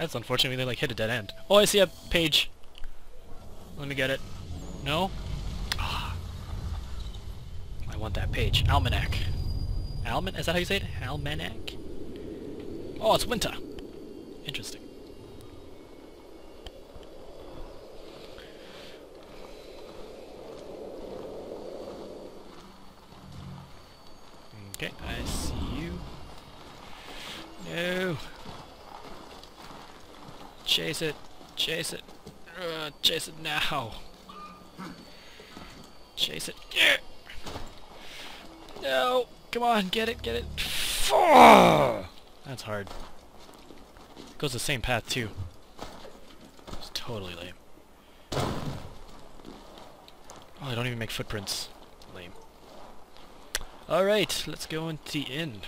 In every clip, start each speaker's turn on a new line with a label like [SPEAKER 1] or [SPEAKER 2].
[SPEAKER 1] That's unfortunate. They like hit a dead end. Oh, I see a page. Let me get it. No? Ah. I want that page. Almanac. Alman? Is that how you say it? Almanac? Oh, it's winter. Interesting. Okay, I see you. No. Chase it. Chase it. Uh, chase it now. Chase it. Yeah. No. Come on, get it, get it. That's hard. Goes the same path too. It's totally lame. Oh, I don't even make footprints. Lame. Alright, let's go into the inn.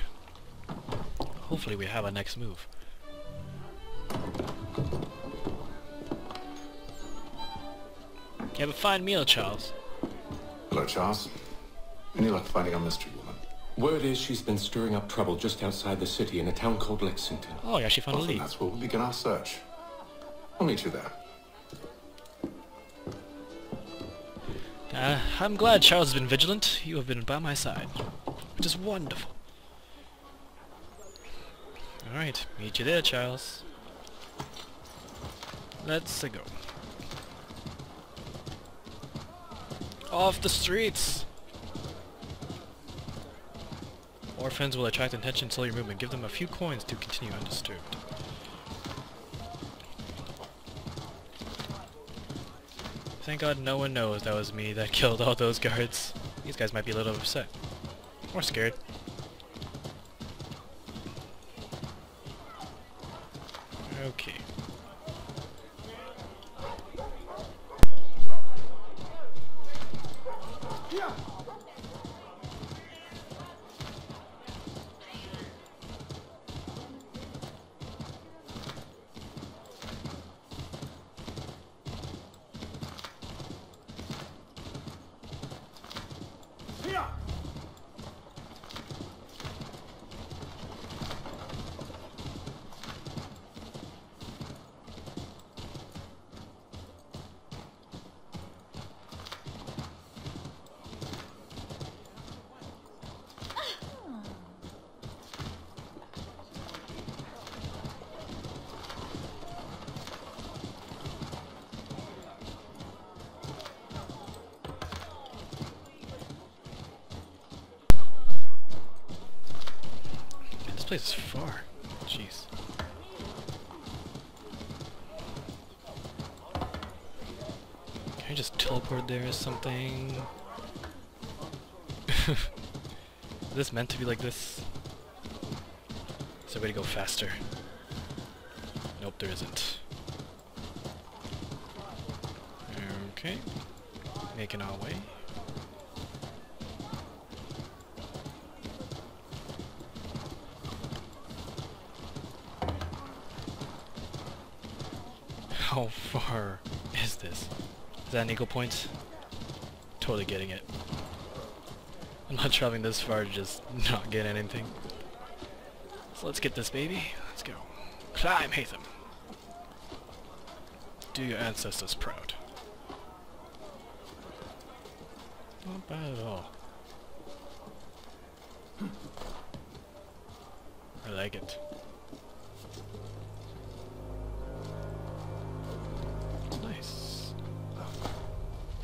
[SPEAKER 1] Hopefully we have a next move. You have a fine meal, Charles.
[SPEAKER 2] Hello, Charles. Any luck finding our mystery woman?
[SPEAKER 3] Word is she's been stirring up trouble just outside the city in a town called Lexington.
[SPEAKER 1] Oh, you actually found
[SPEAKER 2] Well,
[SPEAKER 1] a lead.
[SPEAKER 2] that's where we'll begin our search. I'll meet you there.
[SPEAKER 1] Uh, I'm glad Charles has been vigilant. You have been by my side. Which is wonderful. Alright, meet you there, Charles. Let's go. Off the streets! Orphans will attract attention until your movement. Give them a few coins to continue undisturbed. Thank God no one knows that was me that killed all those guards. These guys might be a little upset. Or scared. Place is far. Jeez. Can I just teleport there or something? is this meant to be like this? Is there a way to go faster? Nope, there isn't. Okay. Making our way. How far is this? Is that an eagle point? Totally getting it. I'm not traveling this far to just not get anything. So let's get this baby. Let's go. Climb, Haytham. Do your ancestors proud. Not bad at all. I like it.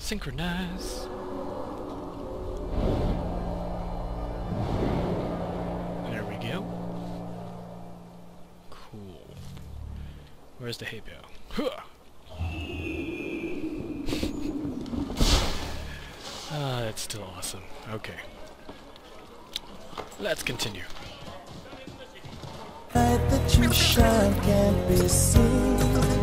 [SPEAKER 1] Synchronize. There we go. Cool. Where's the hay bale? Huh. Ah, that's still awesome. Okay. Let's continue.
[SPEAKER 4] that you shine can't be seen.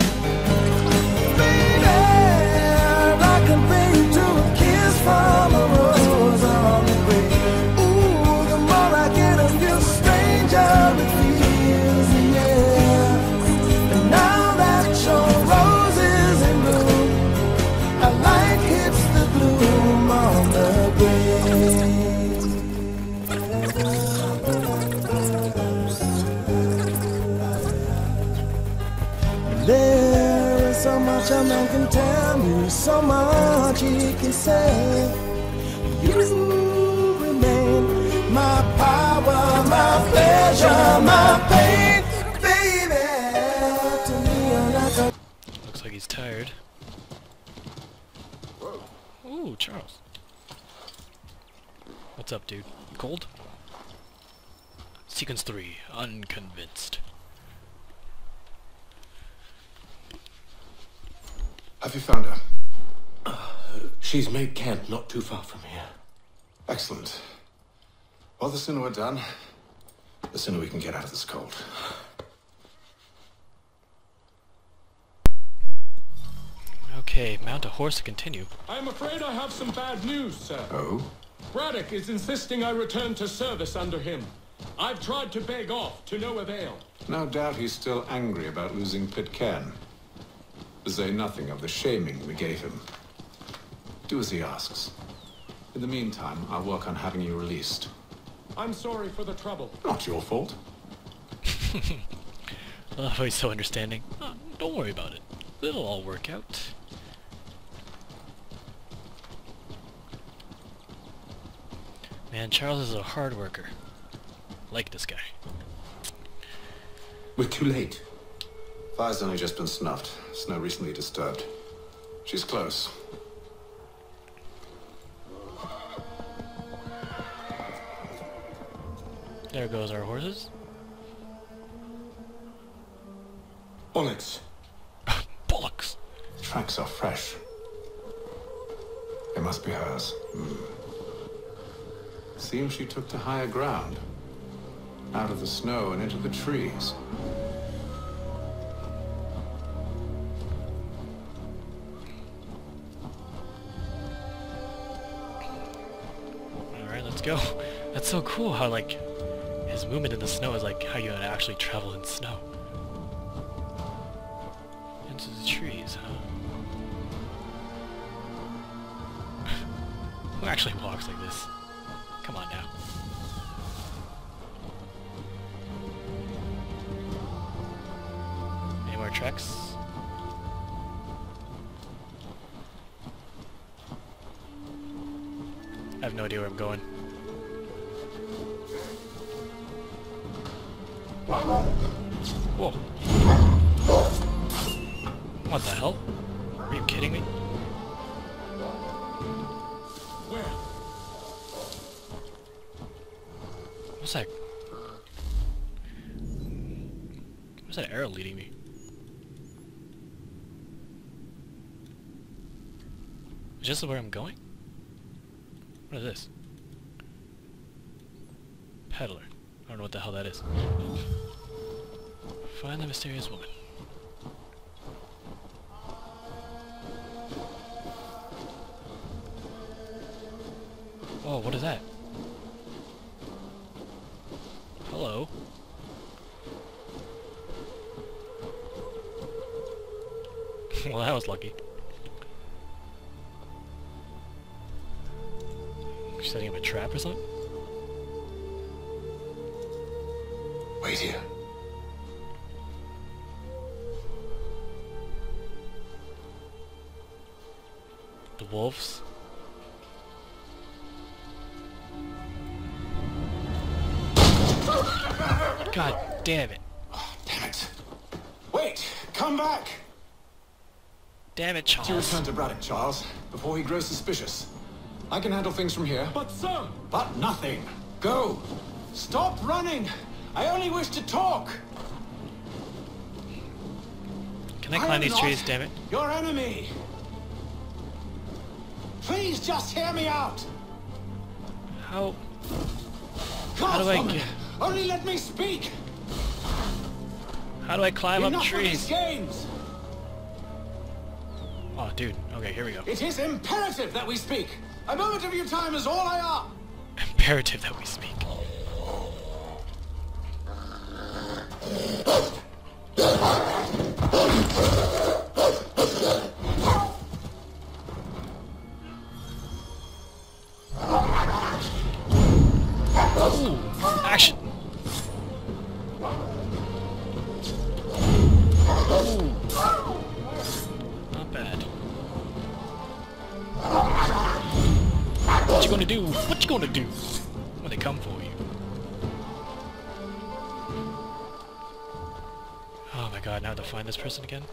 [SPEAKER 4] So much a man can tell me, so much he can say. You remain my power, my pleasure, my pain, baby.
[SPEAKER 1] Looks like he's tired. Ooh, Charles. What's up, dude? Cold? Sequence 3, unconvinced.
[SPEAKER 2] You found her?
[SPEAKER 3] She's made camp not too far from here.
[SPEAKER 2] Excellent. Well, the sooner we're done, the sooner we can get out of this cold.
[SPEAKER 1] Okay, mount a horse to continue.
[SPEAKER 3] I'm afraid I have some bad news, sir.
[SPEAKER 2] Oh?
[SPEAKER 3] Braddock is insisting I return to service under him. I've tried to beg off, to no avail.
[SPEAKER 2] No doubt he's still angry about losing Pitcairn. To say nothing of the shaming we gave him. Do as he asks. In the meantime, I'll work on having you released.
[SPEAKER 3] I'm sorry for the trouble.
[SPEAKER 2] Not your fault.
[SPEAKER 1] Oh, he's so understanding. Oh, don't worry about it. It'll all work out. Man, Charles is a hard worker. Like this guy.
[SPEAKER 3] We're too late.
[SPEAKER 2] Fire's only just been snuffed. Snow recently disturbed. She's close.
[SPEAKER 1] There goes our horses.
[SPEAKER 3] Bullets.
[SPEAKER 1] Bollocks!
[SPEAKER 2] Tracks are fresh. It must be hers. Hmm. Seems she took to higher ground. Out of the snow and into the trees.
[SPEAKER 1] Go. That's so cool how, like, his movement in the snow is like how you would actually travel in snow. Into the trees, huh? Who actually walks like this? Come on now. Any more treks? I have no idea where I'm going. Whoa. What the hell? Are you kidding me?
[SPEAKER 3] Where?
[SPEAKER 1] What's that? Where's that arrow leading me? Is this where I'm going? What is this? Peddler. I don't know what the hell that is. Find the mysterious woman. Oh, what is that? Hello. well, that was lucky. Setting up a trap or something?
[SPEAKER 2] Wait here.
[SPEAKER 1] The wolves? God damn it.
[SPEAKER 2] Oh, damn it. Wait! Come back!
[SPEAKER 1] Damn it, Charles.
[SPEAKER 2] To
[SPEAKER 1] Charles.
[SPEAKER 2] return to Braddock, Charles, before he grows suspicious. I can handle things from here.
[SPEAKER 3] But sir!
[SPEAKER 2] But nothing. Go! Stop running! I only wish to talk!
[SPEAKER 1] Can I climb these trees, damn it?
[SPEAKER 2] Your enemy! Please just hear me out!
[SPEAKER 1] How?
[SPEAKER 2] God,
[SPEAKER 1] do I get-
[SPEAKER 2] Only let me speak!
[SPEAKER 1] How do I climb up
[SPEAKER 2] Enough of
[SPEAKER 1] trees?
[SPEAKER 2] these games!
[SPEAKER 1] Oh, dude. Okay, here we go.
[SPEAKER 2] It is imperative that we speak! A moment of your time is all I ask!
[SPEAKER 1] Imperative that we speak. What you gonna do? What you gonna do? When they come for you. God, now I have to find this person again?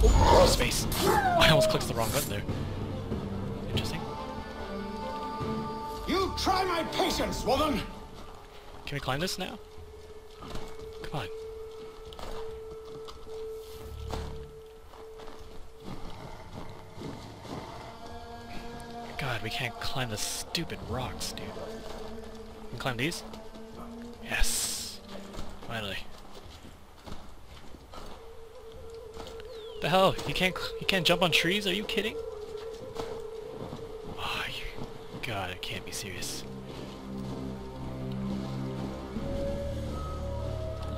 [SPEAKER 1] Oh, space. I almost clicked the wrong button there. Interesting.
[SPEAKER 3] You try my patience, woman!
[SPEAKER 1] Can we climb this now? Come on. God, we can't climb the stupid rocks, dude. Can climb these? Yes. Finally. The hell? You can't you can't jump on trees? Are you kidding? Oh, you, God, it can't be serious.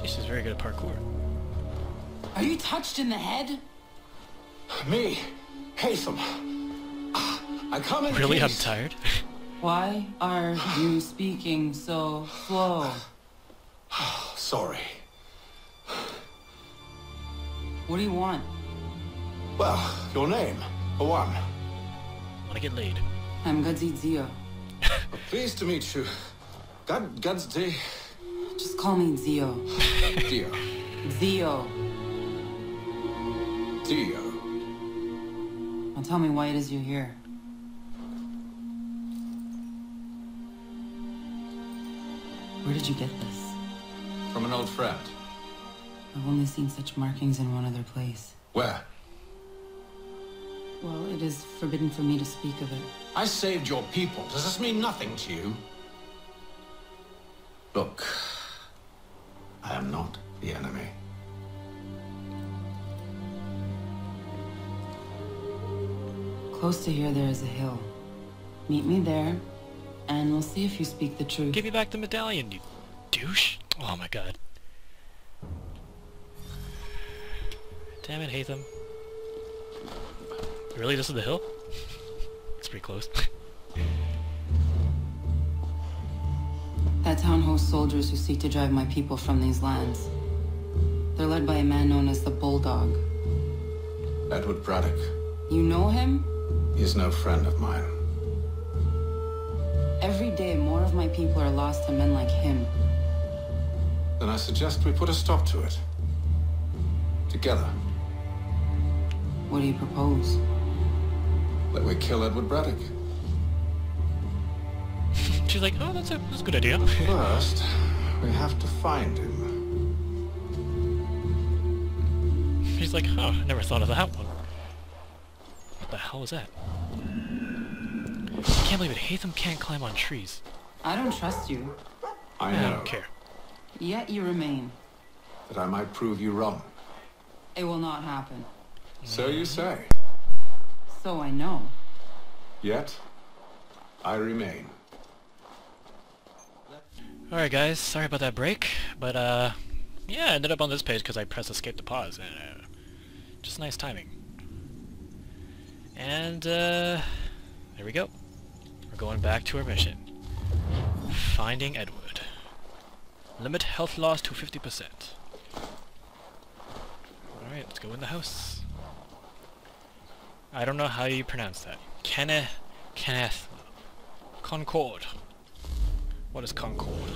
[SPEAKER 1] This is very good at parkour.
[SPEAKER 5] Are you touched in the head?
[SPEAKER 3] Me, Haytham. I come in
[SPEAKER 1] Really? I'm tired.
[SPEAKER 5] Why are you speaking so slow?
[SPEAKER 3] Sorry.
[SPEAKER 5] What do you want?
[SPEAKER 3] Well, your name, for one.
[SPEAKER 1] Wanna get laid.
[SPEAKER 5] I'm Kaniehti:io.
[SPEAKER 3] Pleased to meet you. God, God's day.
[SPEAKER 5] Just call me Ziio.
[SPEAKER 3] Dio.
[SPEAKER 5] Ziio.
[SPEAKER 3] Dio.
[SPEAKER 5] Now tell me why it is you're here. Where did you get this?
[SPEAKER 2] From an old friend.
[SPEAKER 5] I've only seen such markings in one other place.
[SPEAKER 2] Where?
[SPEAKER 5] Well, it is forbidden for me to speak of it.
[SPEAKER 3] I saved your people. Does this mean nothing to you?
[SPEAKER 2] Look, I am not the enemy.
[SPEAKER 5] Close to here, there is a hill. Meet me there, and we'll see if you speak the truth.
[SPEAKER 1] Give me back the medallion, you douche. Oh my god. Damn it, Haytham. Really, this is the hill? It's pretty close.
[SPEAKER 5] That town hosts soldiers who seek to drive my people from these lands. They're led by a man known as the Bulldog.
[SPEAKER 2] Edward Braddock.
[SPEAKER 5] You know him?
[SPEAKER 2] He is no friend of mine.
[SPEAKER 5] Every day, more of my people are lost to men like him.
[SPEAKER 2] Then I suggest we put a stop to it. Together.
[SPEAKER 5] What do you propose?
[SPEAKER 2] That we kill Edward Braddock.
[SPEAKER 1] She's like, oh, that's a, that's a good idea.
[SPEAKER 2] First, we have to find him.
[SPEAKER 1] She's like, huh, I never thought of that one. What the hell is that? I can't believe it. Haytham can't climb on trees.
[SPEAKER 5] I don't trust you,
[SPEAKER 2] I know.
[SPEAKER 1] I don't care.
[SPEAKER 5] yet you remain.
[SPEAKER 2] that I might prove you wrong.
[SPEAKER 5] It will not happen.
[SPEAKER 2] So you say.
[SPEAKER 5] So I know.
[SPEAKER 2] Yet, I remain.
[SPEAKER 1] Alright guys, sorry about that break, but uh, yeah, I ended up on this page because I pressed escape to pause, and uh, just nice timing. And uh, there we go. We're going back to our mission. Finding Edward. Limit health loss to 50%. Alright, let's go in the house. I don't know how you pronounce that. Kenneth, Kenneth, Concord. What is Concord?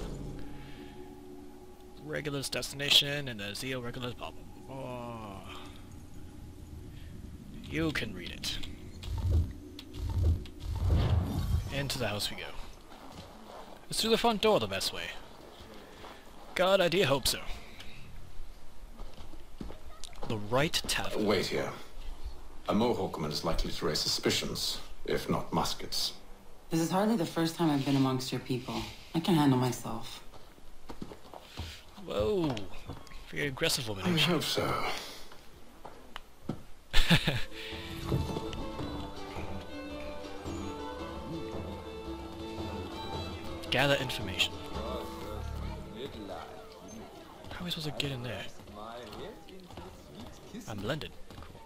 [SPEAKER 1] Regulars destination and the Ziio regulars blah blah blah. You can read it. Into the house we go. It's through the front door the best way. God, I do hope so. The right tavern.
[SPEAKER 2] Wait here. A Mohawkman is likely to raise suspicions, if not muskets.
[SPEAKER 5] This is hardly the first time I've been amongst your people. I can handle myself.
[SPEAKER 1] Whoa! Very aggressive woman.
[SPEAKER 2] I
[SPEAKER 1] ain't she?
[SPEAKER 2] hope so.
[SPEAKER 1] Gather information. How are we supposed to get in there? I'm blended. Cool.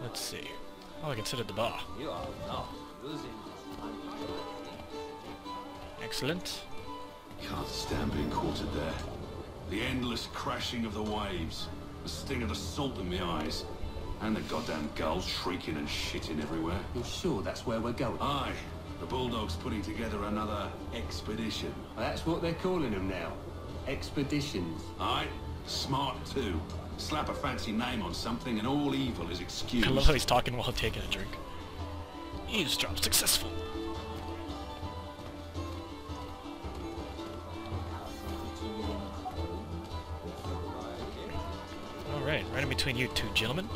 [SPEAKER 1] Let's see. Oh, I can sit at the bar. Excellent.
[SPEAKER 6] Can't stand being quartered there. The endless crashing of the waves. The sting of the salt in my eyes. And the goddamn gulls shrieking and shitting everywhere.
[SPEAKER 7] You're sure that's where we're going?
[SPEAKER 6] Aye. The Bulldog's putting together another expedition.
[SPEAKER 7] That's what they're calling them now. Expeditions.
[SPEAKER 6] Aye. Smart too. Slap a fancy name on something and all evil is excused.
[SPEAKER 1] I love how he's talking while taking a drink. Eavesdrop successful. Alright, right in between you two gentlemen.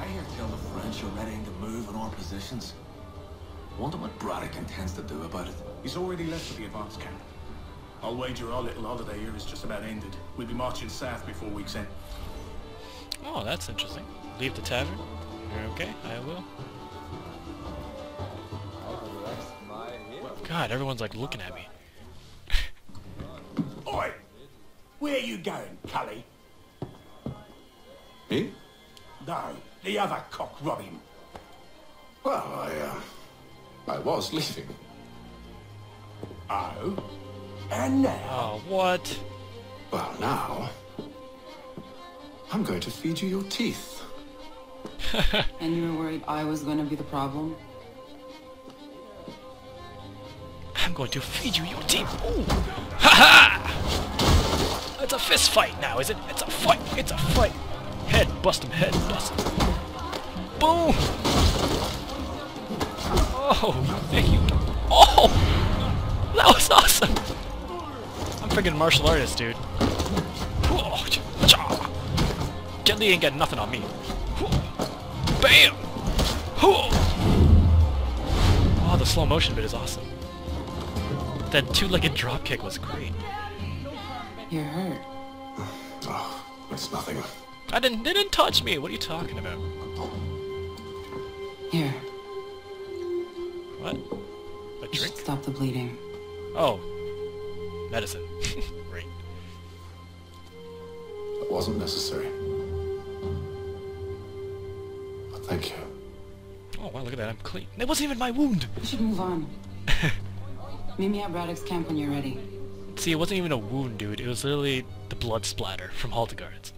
[SPEAKER 8] I hear tell the French are readying to move in our positions. Wonder what Braddock intends to do about it.
[SPEAKER 9] He's already left for the advance camp. I'll wager our little holiday here is just about ended. We'll be marching south before week's end.
[SPEAKER 1] Oh, that's interesting. Leave the tavern? You're okay, I will. God, everyone's like looking at me.
[SPEAKER 9] Oi! Where are you going, Cully?
[SPEAKER 2] Me?
[SPEAKER 9] No, the other cock Robin.
[SPEAKER 2] Well, I, uh, I was leaving.
[SPEAKER 9] Oh? And now?
[SPEAKER 1] Oh, what?
[SPEAKER 2] Well, now... I'm going to feed you your teeth.
[SPEAKER 5] And you were worried I was going to be the problem?
[SPEAKER 1] I'm going to feed you your teeth. Ooh! Ha ha! It's a fist fight now, is it? It's a fight. It's a fight. Head, bust him, head, bust him. Boom! Oh, thank you. Oh! That was awesome! I'm freaking martial artist, dude. Oh. Jet Li ain't got nothing on me. Bam! Oh, the slow motion bit is awesome. That two-legged dropkick was great.
[SPEAKER 5] You're hurt.
[SPEAKER 2] Oh, it's nothing.
[SPEAKER 1] I didn't. They didn't touch me. What are you talking about?
[SPEAKER 5] Here,
[SPEAKER 1] What? A
[SPEAKER 5] you
[SPEAKER 1] drink?
[SPEAKER 5] should stop the bleeding.
[SPEAKER 1] Oh, medicine. Great.
[SPEAKER 2] That wasn't necessary. But thank you.
[SPEAKER 1] Oh wow, look at that. I'm clean. That wasn't even my wound.
[SPEAKER 5] We should move on. Meet me at Braddock's camp when you're ready.
[SPEAKER 1] See, it wasn't even a wound, dude. It was literally the blood splatter from Haldegards.